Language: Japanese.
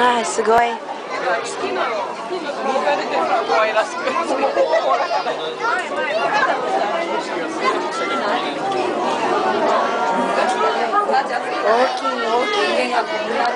わすいあすごい。大きい大きい。